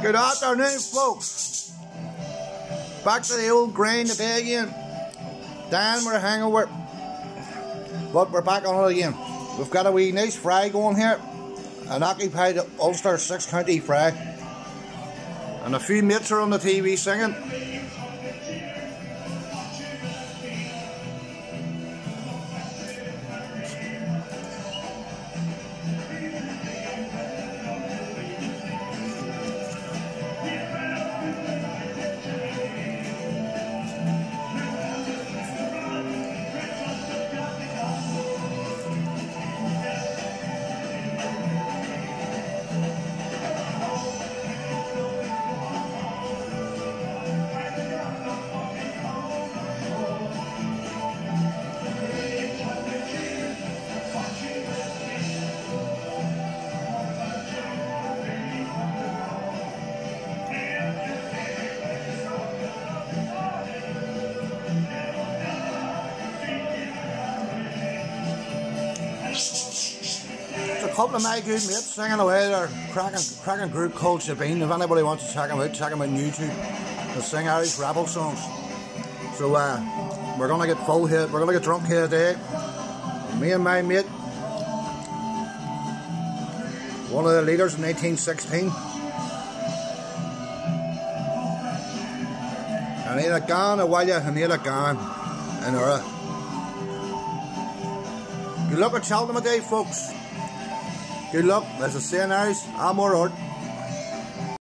Good afternoon, folks. Back to the old grind today again. We're a hangover. But we're back on it again. We've got a wee nice fry going here. An occupied Ulster six county fry. And a few mates are on the TV singing. It's a couple of my good mates singing away. They're cracking, cracking group called Sabine. If anybody wants to check them out, check them on YouTube. They sing Irish rebel songs. So uh, we're gonna get full here. We're gonna get drunk here today. Me and my mate, one of the leaders in 1816. And either gone a while and either gone in a er Good luck at Cheltenham today, folks. Good luck. As I say in Irish, I'm alright.